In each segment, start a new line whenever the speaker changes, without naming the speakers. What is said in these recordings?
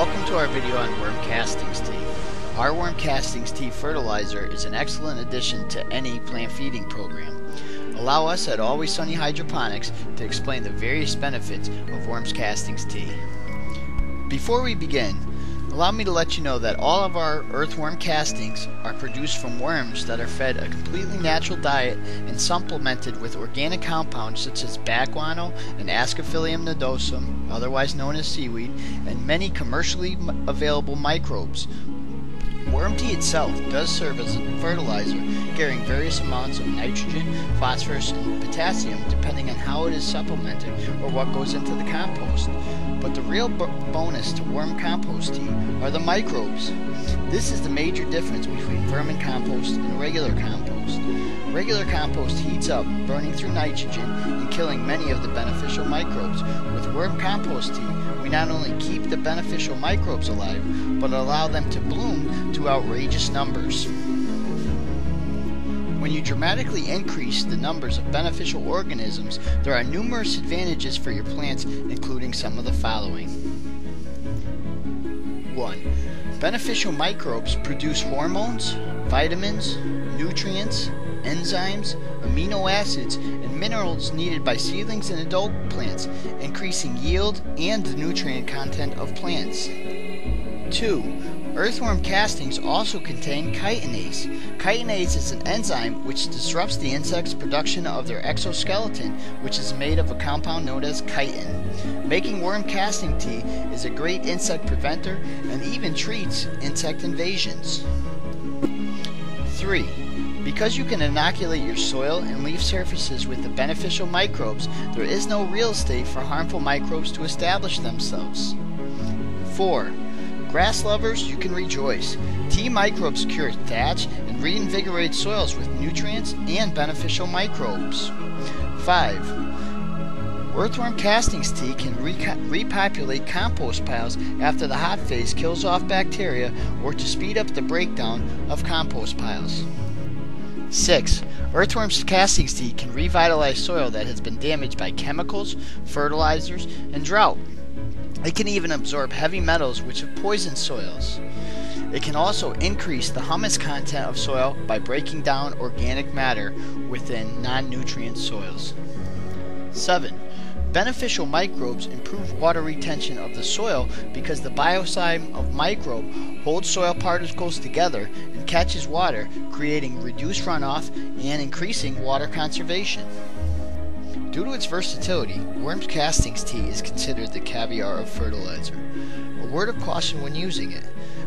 to our video on worm castings tea. Our worm castings tea fertilizer is an excellent addition to any plant feeding program. Allow us at Always Sunny Hydroponics to explain the various benefits of worms castings tea. Before we begin, allow me to let you know that all of our earthworm castings are produced from worms that are fed a completely natural diet and supplemented with organic compounds such as bat guano and Ascophyllum nodosum, otherwise known as seaweed, and many commercially available microbes. Worm tea itself does serve as a fertilizer, carrying various amounts of nitrogen, phosphorus, and potassium depending on how it is supplemented or what goes into the compost. But the real bonus to worm compost tea are the microbes. This is the major difference between vermicompost and regular compost. Regular compost heats up, burning through nitrogen and killing many of the beneficial microbes. With worm compost tea, we not only keep the beneficial microbes alive, but allow them to bloom to outrageous numbers. When you dramatically increase the numbers of beneficial organisms, there are numerous advantages for your plants, including some of the following. 1. Beneficial microbes produce hormones, vitamins, nutrients, enzymes, amino acids, and minerals needed by seedlings and adult plants, increasing yield and the nutrient content of plants. 2. Earthworm castings also contain chitinase. Chitinase is an enzyme which disrupts the insect's production of their exoskeleton, which is made of a compound known as chitin. Making worm casting tea is a great insect preventer and even treats insect invasions. 3. Because you can inoculate your soil and leaf surfaces with the beneficial microbes, there is no real estate for harmful microbes to establish themselves. 4. Grass lovers, you can rejoice. T microbes cure thatch and reinvigorate soils with nutrients and beneficial microbes. 5. Earthworm castings tea can re repopulate compost piles after the hot phase kills off bacteria or to speed up the breakdown of compost piles. 6. Earthworms castings tea can revitalize soil that has been damaged by chemicals, fertilizers, and drought. It can even absorb heavy metals which have poisoned soils. It can also increase the humus content of soil by breaking down organic matter within non-nutrient soils. 7. Beneficial microbes improve water retention of the soil because the biocide of microbe holds soil particles together and catches water, creating reduced runoff and increasing water conservation. Due to its versatility, Worms Castings tea is considered the caviar of fertilizer. A word of caution when using it.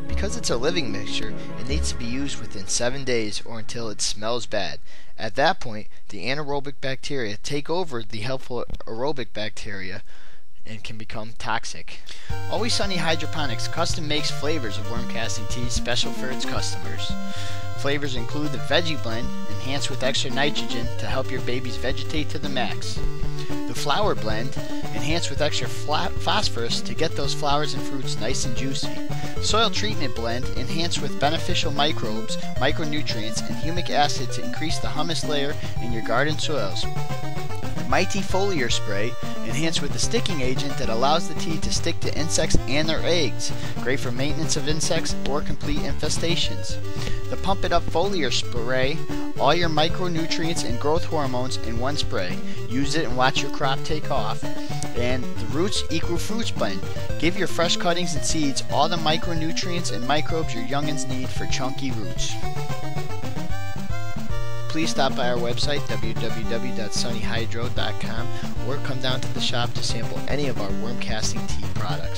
Because it's a living mixture, it needs to be used within 7 days or until it smells bad. At that point, the anaerobic bacteria take over the helpful aerobic bacteria and can become toxic. Always Sunny Hydroponics custom makes flavors of worm casting tea special for its customers. Flavors include the Veggie Blend, enhanced with extra nitrogen to help your babies vegetate to the max. The Flower Blend, enhanced with extra phosphorus to get those flowers and fruits nice and juicy. Soil Treatment Blend, enhanced with beneficial microbes, micronutrients, and humic acid to increase the humus layer in your garden soils. Mighty Foliar Spray, enhanced with a sticking agent that allows the tea to stick to insects and their eggs. Great for maintenance of insects or complete infestations. The Pump It Up Foliar Spray, all your micronutrients and growth hormones in one spray. Use it and watch your crop take off. And the Roots Equal Fruits Blend. Give your fresh cuttings and seeds all the micronutrients and microbes your youngins need for chunky roots please stop by our website, www.sunnyhydro.com, or come down to the shop to sample any of our worm casting tea products.